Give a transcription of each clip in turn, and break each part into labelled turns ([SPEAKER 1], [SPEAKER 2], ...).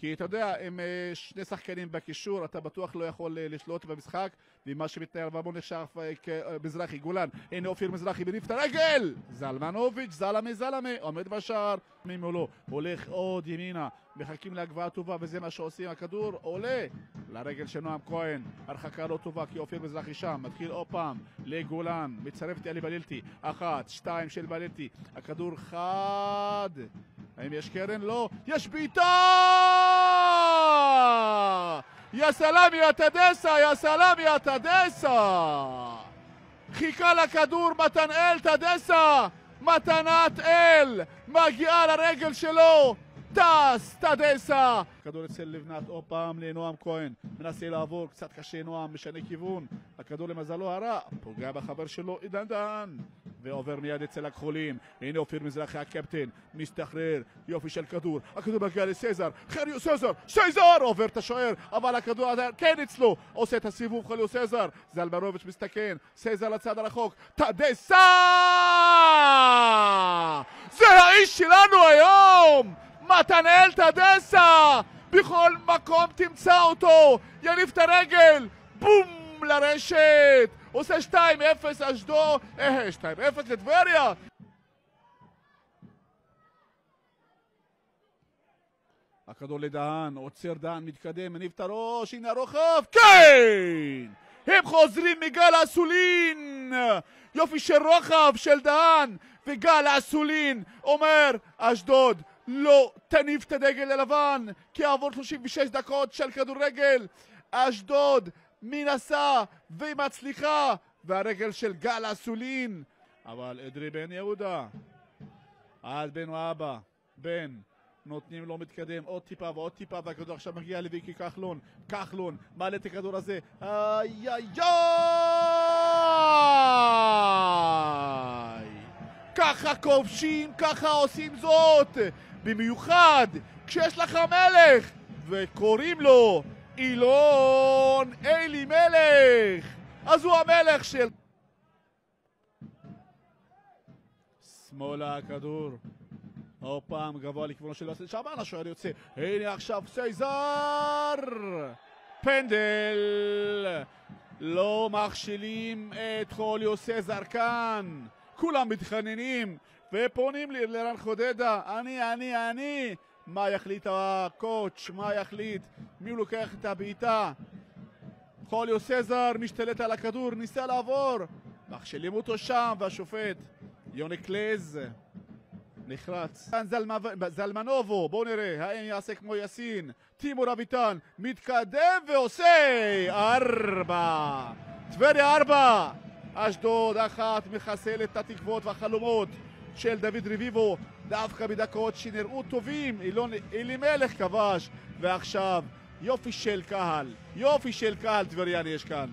[SPEAKER 1] כי אתה יודע, עם אה, שני שחקנים בקישור, אתה בטוח לא יכול אה, לשלוט במשחק, ומה שמתנהל במון נחשב אה, כמזרחי גולן. הנה אופיר מזרחי מניף את הרגל! זלמנוביץ', זלמה זלמה, עומד בשער, ממולו, הולך עוד ימינה, מחכים להגבהה טובה, וזה מה שעושים, הכדור עולה לרגל של נועם כהן, הרחקה לא טובה, כי אופיר מזרחי שם, מתחיל עוד פעם לגולן, מצרף אלי בלילטי, אחת, שתיים של בלילטי, הכדור חד, האם יש קרן? לא, יש בעיטה! יא סלאם יא תדסה, יא סלאם יא תדסה! חיכה לכדור מתנאל תדסה! מתנת אל! מגיעה לרגל שלו! טס, תדסה! כדור אצל לבנת עוד פעם לנועם כהן מנסה לעבור, קצת קשה נועם, משנה כיוון הכדור למזלו הרע, פוגע בחבר שלו עידן דהן ועובר מיד אצל הכחולים הנה אופיר מזרחי הקפטן, מסתחרר יופי של כדור, הכדור מגיע לסייזר חריו סייזר, סייזר! עובר את השוער אבל הכדור עדיין כן אצלו עושה את הסיבוב חריו סייזר זלמנוביץ' מסתכן, סייזר לצד הרחוק תדסה! זה האיש שלנו היום! מתנאל תדסה! בכל מקום תמצא אותו! יניף את הרגל! בום! לרשת! עושה 2-0 אשדוד! אה, 2-0 לטבריה! הכדור לדהן, עוצר דהן, מתקדם, מניף את הראש, הנה הרוחב, כן! הם חוזרים מגל אסולין! יופי של רוחב של דהן וגל אסולין אומר אשדוד לא תניף את הדגל הלבן כי עבור 36 דקות של כדורגל אשדוד מנסה ומצליחה והרגל של גל אסולין. אבל אדרי בן יהודה עד בן ואבא בן נותנים לו מתקדם. עוד טיפה ועוד טיפה והכדור עכשיו מגיע לוויקי כחלון. כחלון מעלה את הכדור הזה. איי איי איי! ככה כובשים, ככה עושים זאת. במיוחד כשיש לך מלך וקוראים לו אילון אלי מלך! אז הוא המלך של... שמאלה הכדור. עוד פעם גבוה לכיוונו של יוסי שמן השוער יוצא. הנה עכשיו סייזר! פנדל! לא מכשילים את חוליו סזר כאן כולם מתחננים ופונים לרן חודדה. אני, אני, אני מה יחליט הקואץ', מה יחליט מי לוקח את הבעיטה חוליו סזר משתלט על הכדור, ניסה לעבור מכשילים אותו שם והשופט יוני קלז נחרץ. זלמנובו, בואו נראה, האם יעשה כמו יאסין? טימור אביטן מתקדם ועושה ארבע. טבריה ארבע. אשדוד אחת מחסלת את התקוות והחלומות של דוד רביבו דווקא בדקות שנראו טובים. אילון אלימלך כבש ועכשיו יופי של קהל, יופי של קהל טבריאן יש כאן.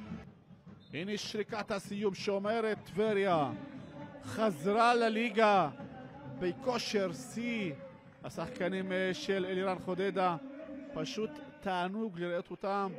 [SPEAKER 1] הנה שריקת הסיום שאומרת טבריה חזרה לליגה בכושר שיא השחקנים של אלירן חודדה פשוט תענוג לראות אותם